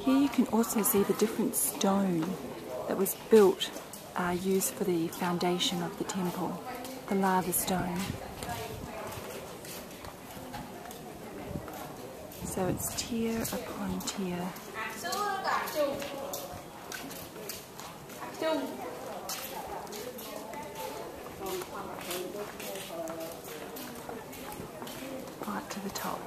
Here you can also see the different stone that was built, uh, used for the foundation of the temple, the lava stone. So it's tier upon tier. Right to the top.